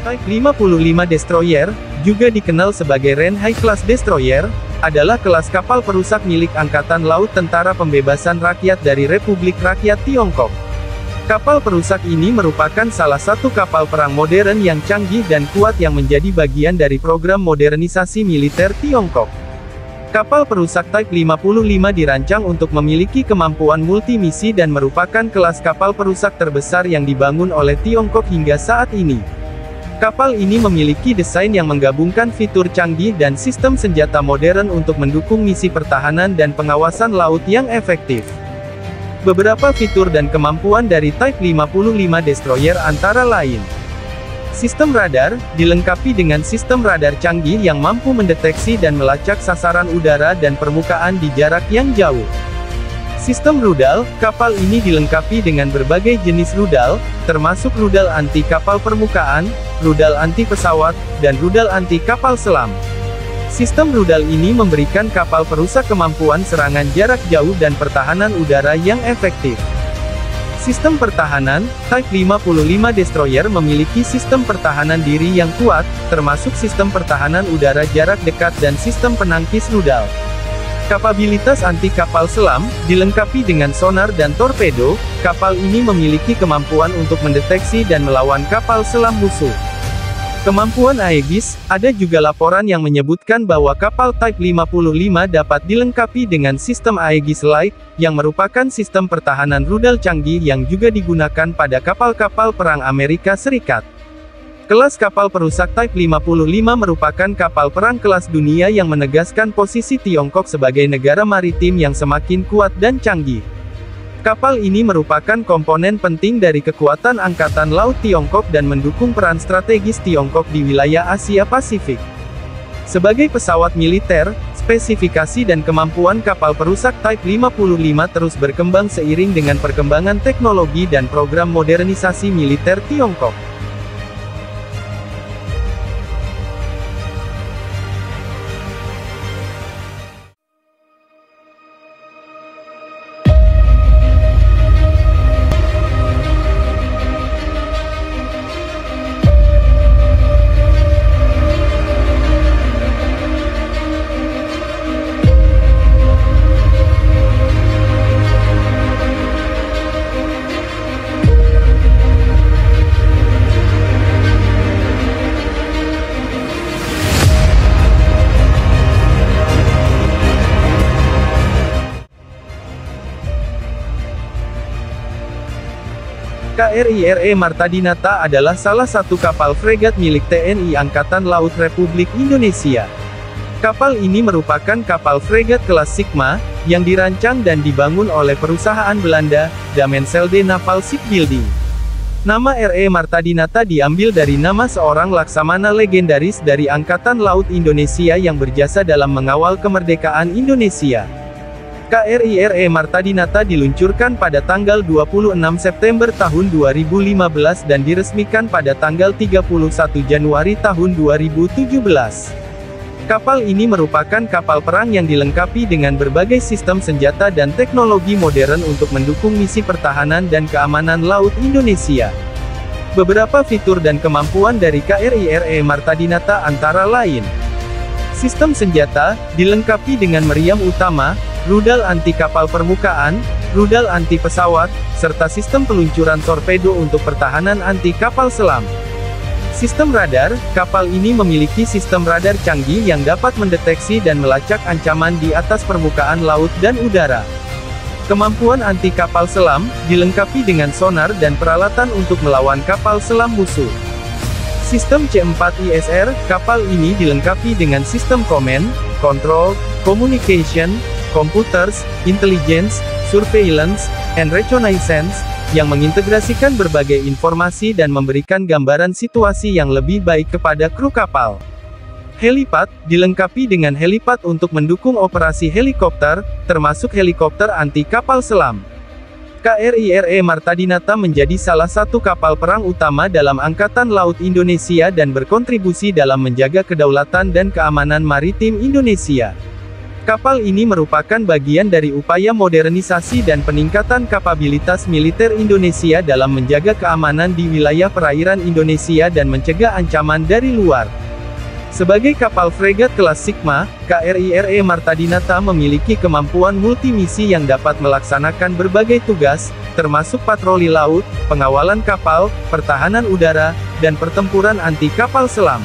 Type 55 Destroyer, juga dikenal sebagai Ren High Class Destroyer, adalah kelas kapal perusak milik Angkatan Laut Tentara Pembebasan Rakyat dari Republik Rakyat Tiongkok. Kapal perusak ini merupakan salah satu kapal perang modern yang canggih dan kuat yang menjadi bagian dari program modernisasi militer Tiongkok. Kapal perusak Type 55 dirancang untuk memiliki kemampuan multimisi dan merupakan kelas kapal perusak terbesar yang dibangun oleh Tiongkok hingga saat ini. Kapal ini memiliki desain yang menggabungkan fitur canggih dan sistem senjata modern untuk mendukung misi pertahanan dan pengawasan laut yang efektif. Beberapa fitur dan kemampuan dari Type 55 Destroyer antara lain. Sistem radar, dilengkapi dengan sistem radar canggih yang mampu mendeteksi dan melacak sasaran udara dan permukaan di jarak yang jauh. Sistem rudal, kapal ini dilengkapi dengan berbagai jenis rudal, termasuk rudal anti kapal permukaan, rudal anti pesawat, dan rudal anti kapal selam. Sistem rudal ini memberikan kapal perusak kemampuan serangan jarak jauh dan pertahanan udara yang efektif. Sistem pertahanan, Type 55 Destroyer memiliki sistem pertahanan diri yang kuat, termasuk sistem pertahanan udara jarak dekat dan sistem penangkis rudal. Kapabilitas anti kapal selam, dilengkapi dengan sonar dan torpedo, kapal ini memiliki kemampuan untuk mendeteksi dan melawan kapal selam musuh. Kemampuan Aegis, ada juga laporan yang menyebutkan bahwa kapal Type 55 dapat dilengkapi dengan sistem Aegis Light, yang merupakan sistem pertahanan rudal canggih yang juga digunakan pada kapal-kapal perang Amerika Serikat. Kelas kapal perusak Type 55 merupakan kapal perang kelas dunia yang menegaskan posisi Tiongkok sebagai negara maritim yang semakin kuat dan canggih. Kapal ini merupakan komponen penting dari kekuatan Angkatan Laut Tiongkok dan mendukung peran strategis Tiongkok di wilayah Asia Pasifik. Sebagai pesawat militer, spesifikasi dan kemampuan kapal perusak Type 55 terus berkembang seiring dengan perkembangan teknologi dan program modernisasi militer Tiongkok. KRI RE Marta Dinata adalah salah satu kapal fregat milik TNI Angkatan Laut Republik Indonesia. Kapal ini merupakan kapal fregat kelas Sigma, yang dirancang dan dibangun oleh perusahaan Belanda, Damenselde Naval Shipbuilding. Nama RE Marta Dinata diambil dari nama seorang laksamana legendaris dari Angkatan Laut Indonesia yang berjasa dalam mengawal kemerdekaan Indonesia. KRI RE Marta Dinata diluncurkan pada tanggal 26 September tahun 2015 dan diresmikan pada tanggal 31 Januari tahun 2017. Kapal ini merupakan kapal perang yang dilengkapi dengan berbagai sistem senjata dan teknologi modern untuk mendukung misi pertahanan dan keamanan laut Indonesia. Beberapa fitur dan kemampuan dari KRI RE Marta Dinata antara lain. Sistem senjata, dilengkapi dengan meriam utama, rudal anti kapal permukaan, rudal anti pesawat, serta sistem peluncuran torpedo untuk pertahanan anti kapal selam. Sistem radar, kapal ini memiliki sistem radar canggih yang dapat mendeteksi dan melacak ancaman di atas permukaan laut dan udara. Kemampuan anti kapal selam, dilengkapi dengan sonar dan peralatan untuk melawan kapal selam musuh. Sistem C4ISR, kapal ini dilengkapi dengan sistem command, control, communication, computers, intelligence, surveillance, and reconnaissance, yang mengintegrasikan berbagai informasi dan memberikan gambaran situasi yang lebih baik kepada kru kapal. Helipad, dilengkapi dengan helipad untuk mendukung operasi helikopter, termasuk helikopter anti kapal selam. KRI RE Marta Dinata menjadi salah satu kapal perang utama dalam Angkatan Laut Indonesia dan berkontribusi dalam menjaga kedaulatan dan keamanan maritim Indonesia. Kapal ini merupakan bagian dari upaya modernisasi dan peningkatan kapabilitas militer Indonesia dalam menjaga keamanan di wilayah perairan Indonesia dan mencegah ancaman dari luar. Sebagai kapal fregat kelas Sigma, KRI RE Marta Dinata memiliki kemampuan multimisi yang dapat melaksanakan berbagai tugas, termasuk patroli laut, pengawalan kapal, pertahanan udara, dan pertempuran anti kapal selam.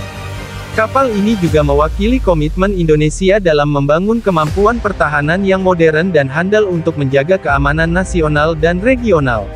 Kapal ini juga mewakili komitmen Indonesia dalam membangun kemampuan pertahanan yang modern dan handal untuk menjaga keamanan nasional dan regional.